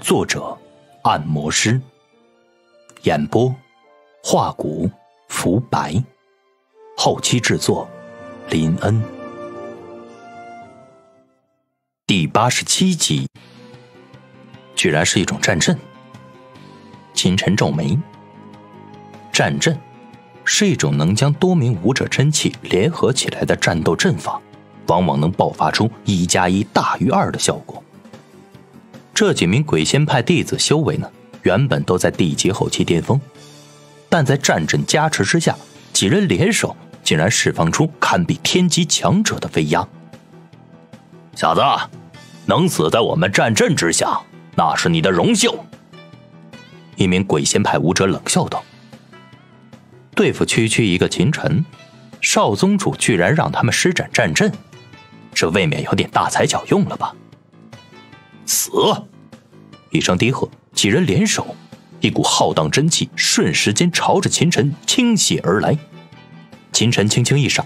作者：按摩师。演播：画骨浮白。后期制作：林恩。第八十七集，居然是一种战阵。秦晨皱眉。战阵是一种能将多名武者真气联合起来的战斗阵法，往往能爆发出一加一大于二的效果。这几名鬼仙派弟子修为呢，原本都在地级后期巅峰，但在战阵加持之下，几人联手竟然释放出堪比天级强者的威压。小子，能死在我们战阵之下，那是你的荣幸。一名鬼仙派武者冷笑道：“对付区区一个秦尘，少宗主居然让他们施展战阵，这未免有点大材小用了吧？”死！一声低喝，几人联手，一股浩荡真气瞬时间朝着秦尘倾泻而来。秦尘轻轻一闪，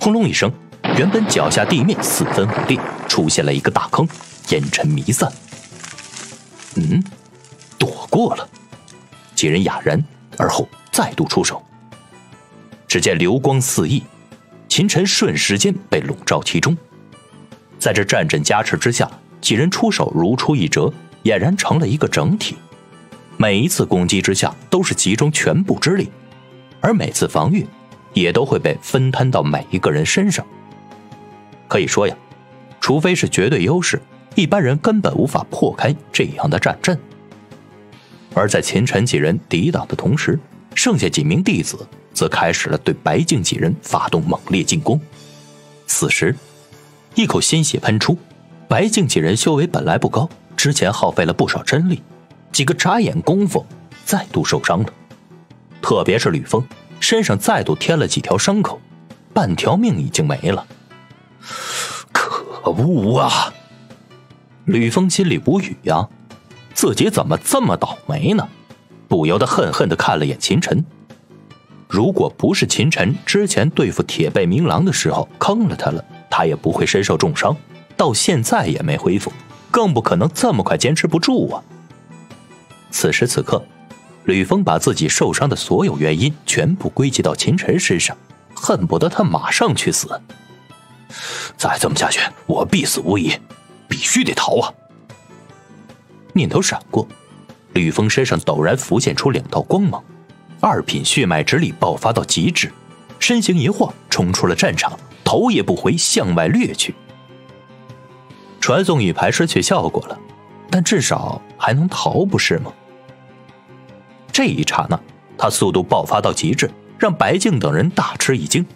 轰隆一声，原本脚下地面四分五裂，出现了一个大坑，烟尘弥散。嗯，躲过了。几人哑然，而后再度出手。只见流光四溢，秦尘瞬时间被笼罩其中。在这战阵加持之下。几人出手如出一辙，俨然成了一个整体。每一次攻击之下都是集中全部之力，而每次防御也都会被分摊到每一个人身上。可以说呀，除非是绝对优势，一般人根本无法破开这样的战阵。而在秦晨几人抵挡的同时，剩下几名弟子则开始了对白净几人发动猛烈进攻。此时，一口鲜血喷出。白净几人修为本来不高，之前耗费了不少真力，几个眨眼功夫，再度受伤了。特别是吕峰，身上再度添了几条伤口，半条命已经没了。可恶啊！吕峰心里无语呀，自己怎么这么倒霉呢？不由得恨恨的看了眼秦晨。如果不是秦晨之前对付铁背明狼的时候坑了他了，他也不会身受重伤。到现在也没恢复，更不可能这么快坚持不住啊！此时此刻，吕峰把自己受伤的所有原因全部归结到秦晨身上，恨不得他马上去死。再这么下去，我必死无疑，必须得逃啊！念头闪过，吕峰身上陡然浮现出两道光芒，二品血脉之力爆发到极致，身形一晃，冲出了战场，头也不回向外掠去。传送羽牌失去效果了，但至少还能逃，不是吗？这一刹那，他速度爆发到极致，让白静等人大吃一惊，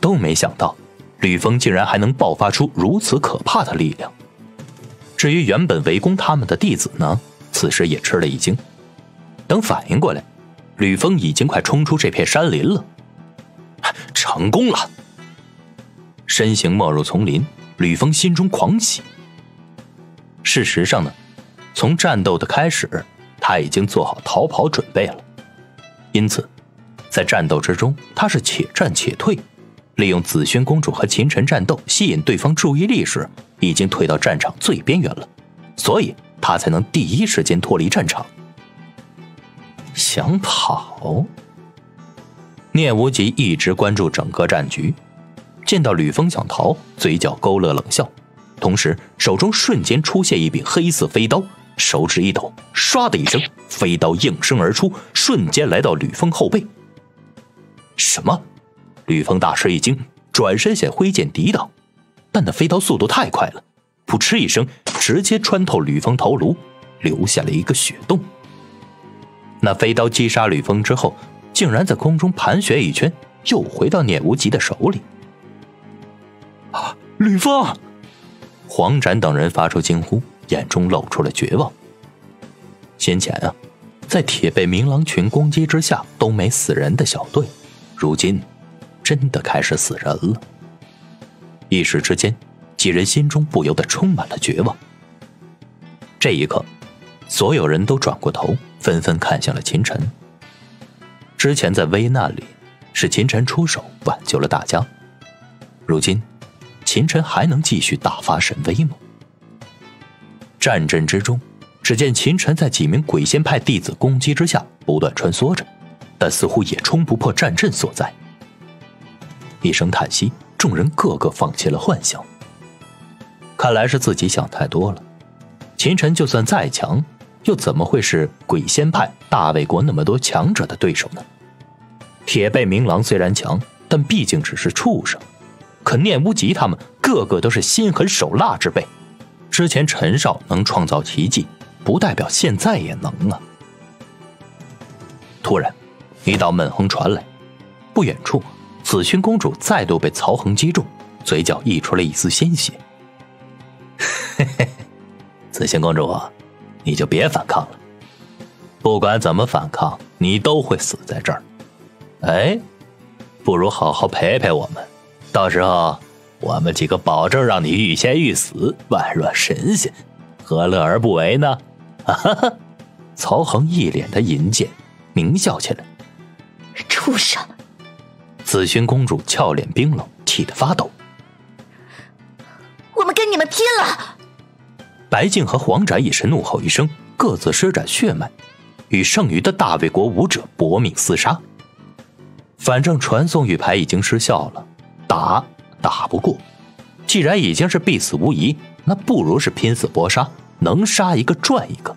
都没想到吕峰竟然还能爆发出如此可怕的力量。至于原本围攻他们的弟子呢，此时也吃了一惊。等反应过来，吕峰已经快冲出这片山林了，成功了！身形没入丛林，吕峰心中狂喜。事实上呢，从战斗的开始，他已经做好逃跑准备了。因此，在战斗之中，他是且战且退，利用紫萱公主和秦晨战斗吸引对方注意力时，已经退到战场最边缘了，所以他才能第一时间脱离战场。想跑？聂无极一直关注整个战局，见到吕峰想逃，嘴角勾勒冷笑。同时，手中瞬间出现一柄黑色飞刀，手指一抖，唰的一声，飞刀应声而出，瞬间来到吕峰后背。什么？吕峰大吃一惊，转身想挥剑抵挡，但那飞刀速度太快了，噗嗤一声，直接穿透吕峰头颅，留下了一个血洞。那飞刀击杀吕峰之后，竟然在空中盘旋一圈，又回到聂无极的手里。啊，吕峰！黄斩等人发出惊呼，眼中露出了绝望。先前啊，在铁背明狼群攻击之下都没死人的小队，如今真的开始死人了。一时之间，几人心中不由得充满了绝望。这一刻，所有人都转过头，纷纷看向了秦晨。之前在危难里，是秦晨出手挽救了大家，如今。秦晨还能继续大发神威吗？战阵之中，只见秦晨在几名鬼仙派弟子攻击之下不断穿梭着，但似乎也冲不破战阵所在。一声叹息，众人个个放弃了幻想。看来是自己想太多了。秦晨就算再强，又怎么会是鬼仙派大魏国那么多强者的对手呢？铁背明狼虽然强，但毕竟只是畜生。可念无极他们个个都是心狠手辣之辈，之前陈少能创造奇迹。不代表现在也能啊！突然，一道闷哼传来，不远处，紫薰公主再度被曹恒击中，嘴角溢出了一丝鲜血。嘿嘿，紫薰公主，你就别反抗了，不管怎么反抗，你都会死在这儿。哎，不如好好陪陪我们，到时候我们几个保证让你欲仙欲死，宛若神仙，何乐而不为呢？哈哈，曹恒一脸的淫贱，狞笑起来。畜生！紫薰公主俏脸冰冷，气得发抖。我们跟你们拼了！白净和黄宅也是怒吼一声，各自施展血脉，与剩余的大魏国武者搏命厮杀。反正传送玉牌已经失效了，打打不过。既然已经是必死无疑，那不如是拼死搏杀。能杀一个赚一个，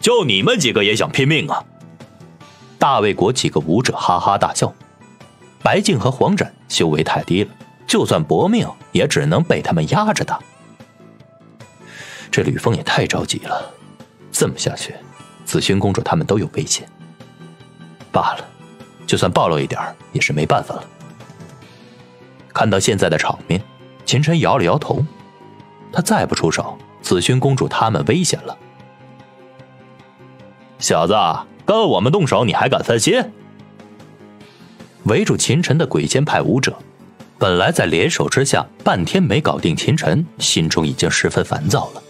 就你们几个也想拼命啊！大魏国几个武者哈哈大笑。白净和黄斩修为太低了，就算搏命也只能被他们压着打。这吕峰也太着急了，这么下去，紫薰公主他们都有危险。罢了，就算暴露一点也是没办法了。看到现在的场面，秦晨摇了摇头，他再不出手。紫薰公主他们危险了，小子，跟我们动手你还敢分心？围住秦晨的鬼仙派武者，本来在联手之下半天没搞定秦晨，心中已经十分烦躁了。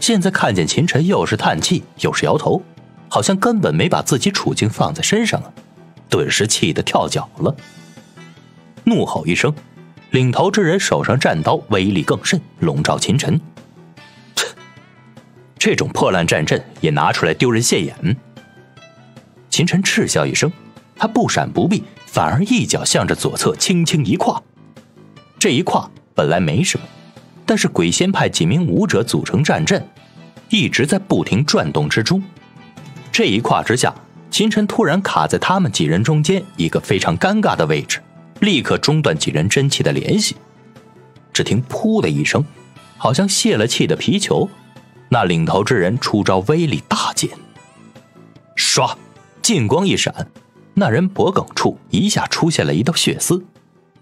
现在看见秦晨又是叹气又是摇头，好像根本没把自己处境放在身上啊，顿时气得跳脚了，怒吼一声，领头之人手上战刀威力更甚，笼罩秦晨。这种破烂战阵也拿出来丢人现眼。秦晨嗤笑一声，他不闪不避，反而一脚向着左侧轻轻一跨。这一跨本来没什么，但是鬼仙派几名武者组成战阵，一直在不停转动之中。这一跨之下，秦晨突然卡在他们几人中间一个非常尴尬的位置，立刻中断几人真气的联系。只听“噗”的一声，好像泄了气的皮球。那领头之人出招威力大减，唰，劲光一闪，那人脖颈处一下出现了一道血丝，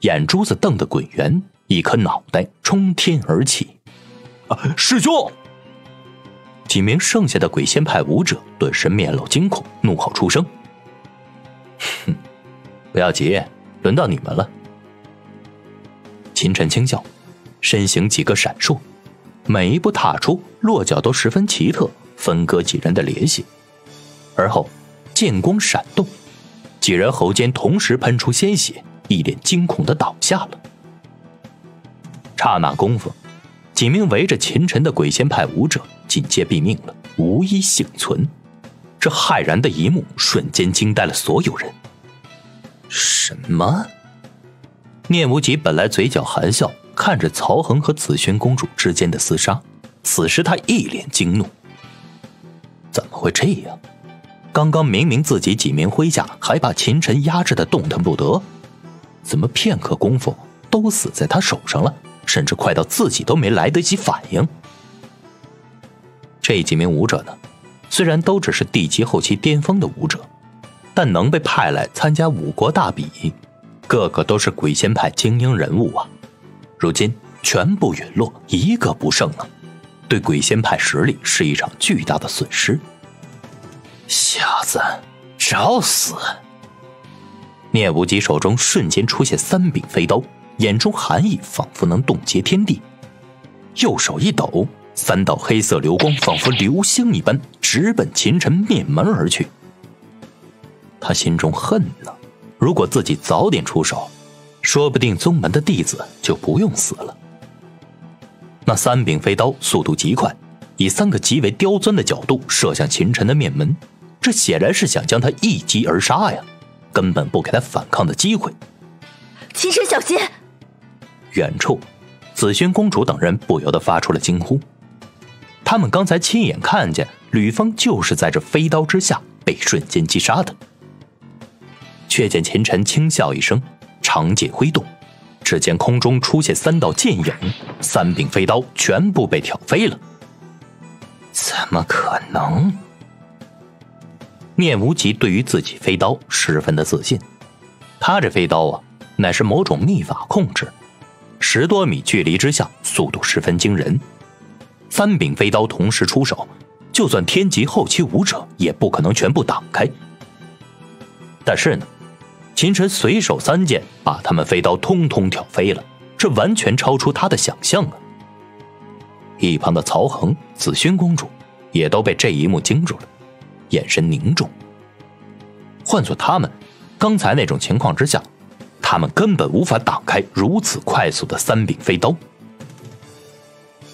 眼珠子瞪得滚圆，一颗脑袋冲天而起。啊，师兄！几名剩下的鬼仙派武者顿时面露惊恐，怒吼出声：“哼，不要急，轮到你们了。”秦晨轻笑，身形几个闪烁。每一步踏出，落脚都十分奇特，分割几人的联系。而后，剑光闪动，几人喉间同时喷出鲜血，一脸惊恐的倒下了。刹那功夫，几名围着秦晨的鬼仙派武者紧接毙命了，无一幸存。这骇然的一幕瞬间惊呆了所有人。什么？聂无极本来嘴角含笑。看着曹恒和紫萱公主之间的厮杀，此时他一脸惊怒。怎么会这样？刚刚明明自己几名麾下还把秦晨压制的动弹不得，怎么片刻功夫都死在他手上了？甚至快到自己都没来得及反应。这几名武者呢？虽然都只是地级后期巅峰的武者，但能被派来参加五国大比，个个都是鬼仙派精英人物啊！如今全部陨落，一个不剩了，对鬼仙派实力是一场巨大的损失。小子，找死！聂无极手中瞬间出现三柄飞刀，眼中寒意仿佛能冻结天地。右手一抖，三道黑色流光仿佛流星一般直奔秦尘面门而去。他心中恨呢，如果自己早点出手。说不定宗门的弟子就不用死了。那三柄飞刀速度极快，以三个极为刁钻的角度射向秦晨的面门，这显然是想将他一击而杀呀，根本不给他反抗的机会。秦晨，小心！远处，紫萱公主等人不由得发出了惊呼。他们刚才亲眼看见吕方就是在这飞刀之下被瞬间击杀的，却见秦晨轻笑一声，长剑挥动，只见空中出现三道剑影，三柄飞刀全部被挑飞了。怎么可能？聂无极对于自己飞刀十分的自信，他这飞刀啊，乃是某种秘法控制，十多米距离之下，速度十分惊人。三柄飞刀同时出手，就算天级后期武者也不可能全部挡开。但是呢，秦晨随手三剑把他们飞刀通通挑飞了，这完全超出他的想象啊！一旁的曹恒、紫萱公主也都被这一幕惊住了，眼神凝重。换做他们，刚才那种情况之下，他们根本无法挡开如此快速的三柄飞刀。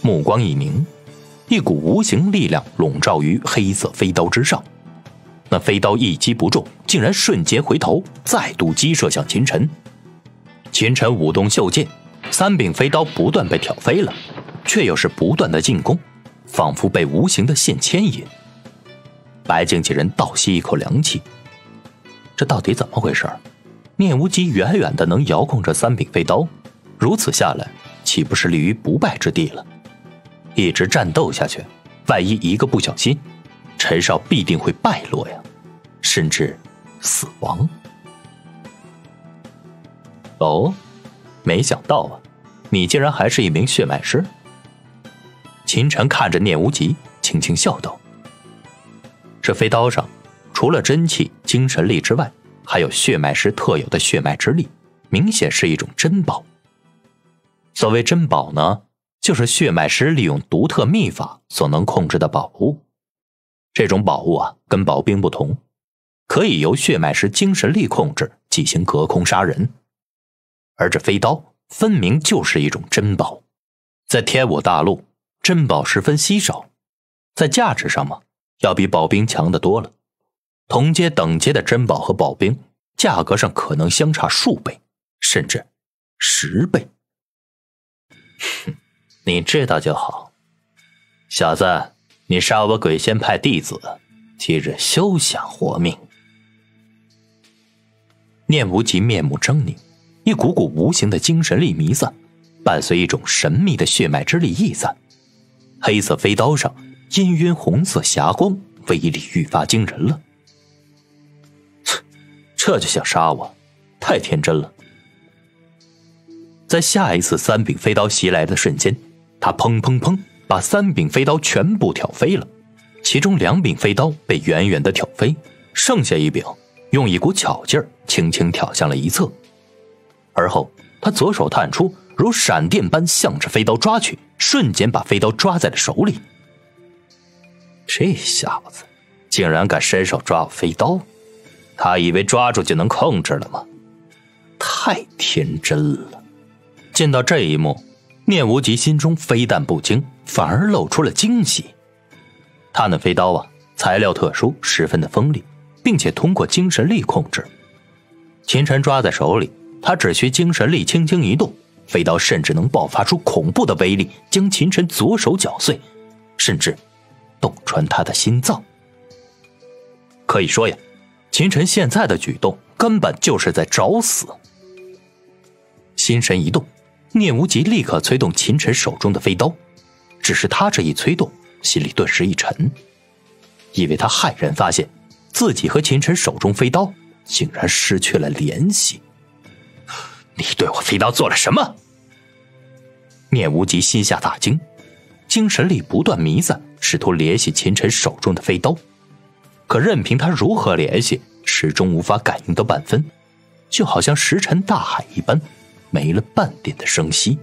目光一凝，一股无形力量笼罩于黑色飞刀之上。那飞刀一击不中，竟然瞬间回头，再度击射向秦晨。秦晨舞动袖剑，三柄飞刀不断被挑飞了，却又是不断的进攻，仿佛被无形的线牵引。白净几人倒吸一口凉气，这到底怎么回事？聂无极远远的能遥控这三柄飞刀，如此下来，岂不是立于不败之地了？一直战斗下去，万一一个不小心，陈少必定会败落呀，甚至死亡。哦，没想到啊，你竟然还是一名血脉师。秦晨看着聂无极，轻轻笑道：“这飞刀上，除了真气、精神力之外，还有血脉师特有的血脉之力，明显是一种珍宝。所谓珍宝呢？”就是血脉师利用独特秘法所能控制的宝物，这种宝物啊，跟宝兵不同，可以由血脉师精神力控制进行隔空杀人。而这飞刀分明就是一种珍宝，在天武大陆，珍宝十分稀少，在价值上嘛，要比宝兵强得多了。同阶等阶的珍宝和宝兵，价格上可能相差数倍，甚至十倍。哼。你知道就好，小子，你杀我鬼仙派弟子，今日休想活命！念无极面目狰狞，一股股无形的精神力弥散，伴随一种神秘的血脉之力溢散。黑色飞刀上氤氲红色霞光，威力愈发惊人了。切，这就想杀我，太天真了！在下一次三柄飞刀袭来的瞬间。他砰砰砰，把三柄飞刀全部挑飞了，其中两柄飞刀被远远的挑飞，剩下一柄用一股巧劲儿轻轻挑向了一侧，而后他左手探出，如闪电般向着飞刀抓去，瞬间把飞刀抓在了手里。这小子竟然敢伸手抓我飞刀，他以为抓住就能控制了吗？太天真了！见到这一幕。聂无极心中非但不惊，反而露出了惊喜。他那飞刀啊，材料特殊，十分的锋利，并且通过精神力控制。秦晨抓在手里，他只需精神力轻轻一动，飞刀甚至能爆发出恐怖的威力，将秦晨左手绞碎，甚至洞穿他的心脏。可以说呀，秦晨现在的举动根本就是在找死。心神一动。聂无极立刻催动秦晨手中的飞刀，只是他这一催动，心里顿时一沉，因为他骇然发现自己和秦晨手中飞刀竟然失去了联系。你对我飞刀做了什么？聂无极心下大惊，精神力不断弥散，试图联系秦晨手中的飞刀，可任凭他如何联系，始终无法感应到半分，就好像石沉大海一般。没了半点的声息，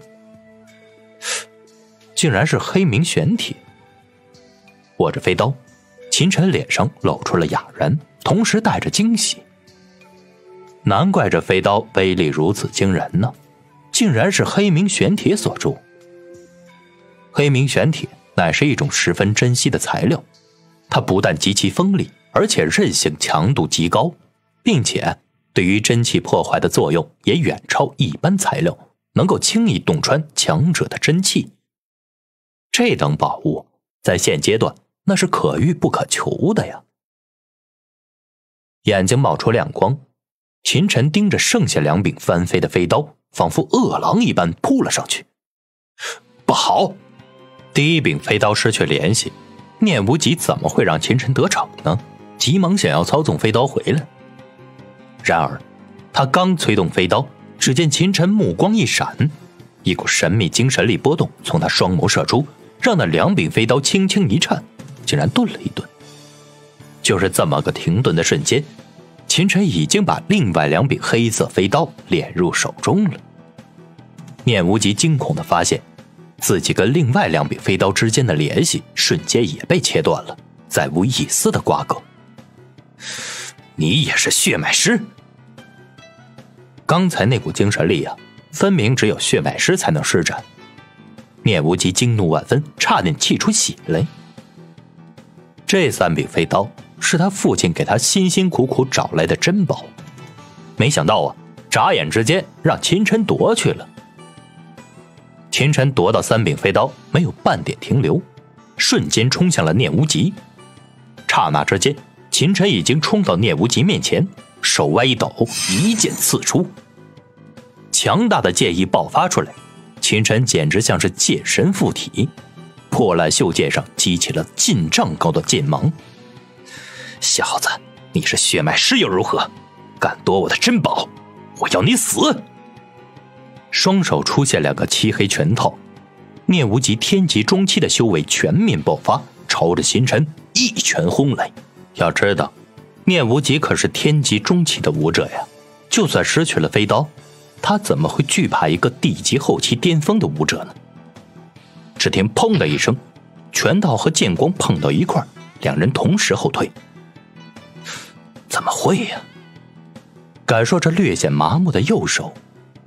竟然是黑冥玄铁。握着飞刀，秦晨脸上露出了哑然，同时带着惊喜。难怪这飞刀威力如此惊人呢，竟然是黑冥玄铁所铸。黑冥玄铁乃是一种十分珍惜的材料，它不但极其锋利，而且韧性强度极高，并且对于真气破坏的作用也远超一般材料，能够轻易洞穿强者的真气。这等宝物在现阶段那是可遇不可求的呀！眼睛冒出亮光，秦晨盯着剩下两柄翻飞的飞刀，仿佛饿狼一般扑了上去。不好！第一柄飞刀失去联系，念无极怎么会让秦晨得逞呢？急忙想要操纵飞刀回来。然而，他刚催动飞刀，只见秦晨目光一闪，一股神秘精神力波动从他双眸射出，让那两柄飞刀轻轻一颤，竟然顿了一顿。就是这么个停顿的瞬间，秦晨已经把另外两柄黑色飞刀敛入手中了。聂无极惊恐的发现。自己跟另外两柄飞刀之间的联系瞬间也被切断了，再无一丝的瓜葛。你也是血脉师？刚才那股精神力啊，分明只有血脉师才能施展。聂无极惊怒万分，差点气出血来。这三柄飞刀是他父亲给他辛辛苦苦找来的珍宝，没想到啊，眨眼之间让秦晨夺去了。秦晨夺到三柄飞刀，没有半点停留，瞬间冲向了聂无极。刹那之间，秦晨已经冲到聂无极面前，手歪一抖，一剑刺出。强大的剑意爆发出来，秦晨简直像是剑神附体，破烂袖剑上激起了近丈高的剑芒。小子，你是血脉师又如何？敢夺我的珍宝，我要你死！双手出现两个漆黑拳头，聂无极天级中期的修为全面爆发，朝着秦晨一拳轰来。要知道，聂无极可是天级中期的武者呀，就算失去了飞刀，他怎么会惧怕一个地级后期巅峰的武者呢？只听“砰”的一声，拳套和剑光碰到一块，两人同时后退。怎么会呀？感受着略显麻木的右手。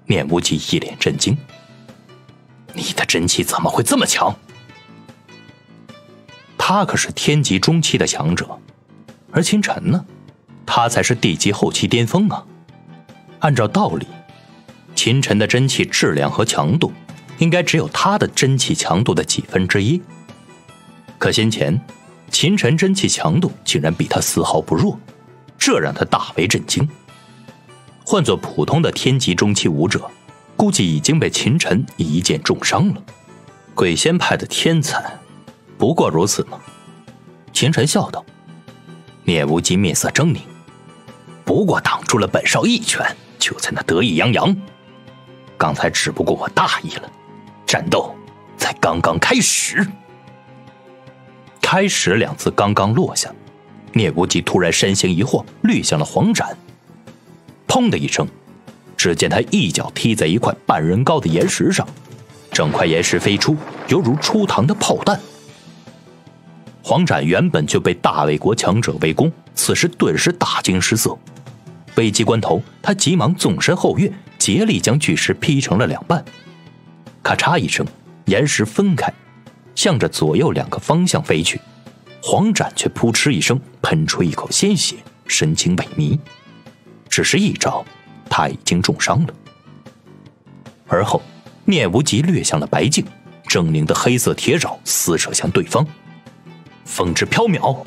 面无忌一脸震惊：“你的真气怎么会这么强？他可是天级中期的强者，而秦晨呢？他才是地级后期巅峰啊！按照道理，秦晨的真气质量和强度，应该只有他的真气强度的几分之一。可先前，秦晨真气强度竟然比他丝毫不弱，这让他大为震惊。”换做普通的天级中期武者，估计已经被秦晨一剑重伤了。鬼仙派的天才，不过如此吗？秦晨笑道。聂无极面色狰狞，不过挡住了本少一拳，就在那得意洋洋。刚才只不过我大意了，战斗才刚刚开始。开始两字刚刚落下，聂无极突然身形一晃，掠向了黄斩。砰的一声，只见他一脚踢在一块半人高的岩石上，整块岩石飞出，犹如出膛的炮弹。黄斩原本就被大魏国强者围攻，此时顿时大惊失色。危急关头，他急忙纵身后跃，竭力将巨石劈成了两半。咔嚓一声，岩石分开，向着左右两个方向飞去。黄斩却扑哧一声喷出一口鲜血，神情萎靡。只是一招，他已经重伤了。而后，聂无极掠向了白净，狰狞的黑色铁爪撕扯向对方。风之飘渺，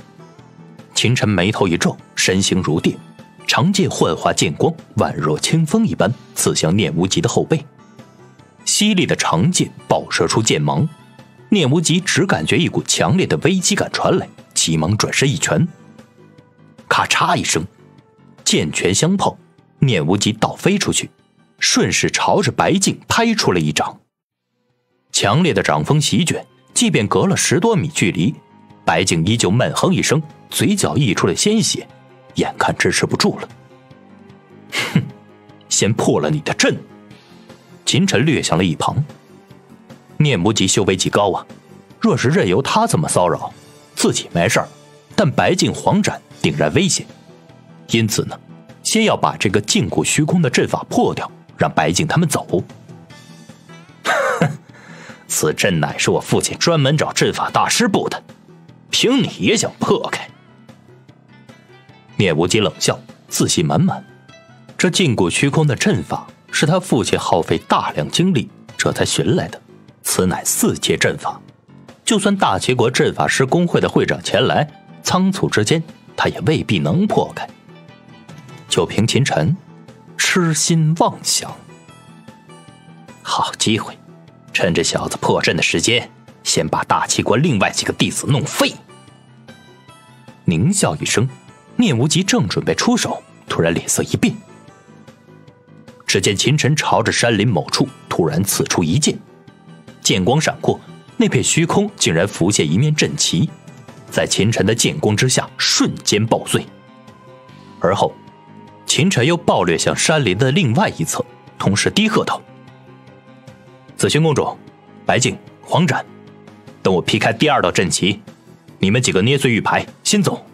秦晨眉头一皱，身形如电，长剑幻化剑光，宛若清风一般刺向聂无极的后背。犀利的长剑爆射出剑芒，聂无极只感觉一股强烈的危机感传来，急忙转身一拳，咔嚓一声。剑拳相碰，聂无极倒飞出去，顺势朝着白净拍出了一掌。强烈的掌风席卷，即便隔了十多米距离，白净依旧闷哼一声，嘴角溢出了鲜血，眼看支持不住了。哼，先破了你的阵。秦晨掠向了一旁。聂无极修为极高啊，若是任由他这么骚扰，自己没事儿但白净黄斩定然危险。因此呢，先要把这个禁锢虚空的阵法破掉，让白净他们走。此阵乃是我父亲专门找阵法大师布的，凭你也想破开？聂无极冷笑，自信满满。这禁锢虚空的阵法是他父亲耗费大量精力这才寻来的，此乃四阶阵法。就算大齐国阵法师工会的会长前来，仓促之间他也未必能破开。就凭秦晨，痴心妄想。好机会，趁这小子破阵的时间，先把大齐国另外几个弟子弄废。狞笑一声，聂无极正准备出手，突然脸色一变。只见秦晨朝着山林某处突然刺出一剑，剑光闪过，那片虚空竟然浮现一面阵旗，在秦晨的剑光之下瞬间爆碎。而后，秦晨又暴掠向山林的另外一侧，同时低喝道：“紫薰公主，白净、黄斩，等我劈开第二道阵旗，你们几个捏碎玉牌，先走。”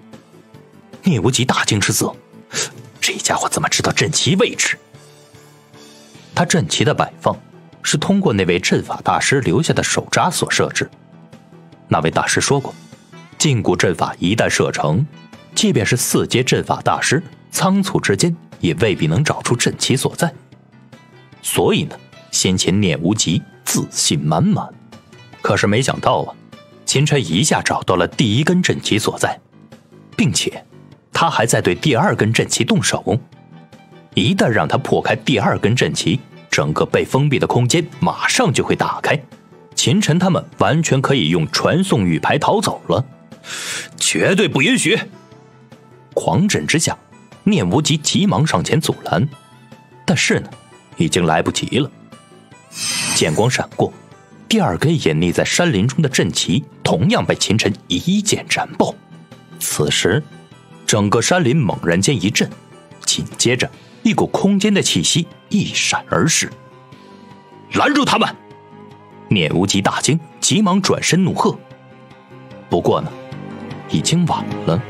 聂无极大惊失色，这家伙怎么知道阵旗位置？他阵旗的摆放是通过那位阵法大师留下的手札所设置。那位大师说过，禁锢阵法一旦设成，即便是四阶阵法大师，仓促之间也未必能找出阵旗所在。所以呢，先前念无极自信满满，可是没想到啊，秦晨一下找到了第一根阵旗所在，并且他还在对第二根阵旗动手。一旦让他破开第二根阵旗，整个被封闭的空间马上就会打开，秦晨他们完全可以用传送玉牌逃走了，绝对不允许！狂震之下，念无极急忙上前阻拦，但是呢，已经来不及了。剑光闪过，第二根隐匿在山林中的阵旗同样被秦晨一剑斩爆。此时，整个山林猛然间一震，紧接着。一股空间的气息一闪而逝，拦住他们！聂无极大惊，急忙转身怒喝。不过呢，已经晚了。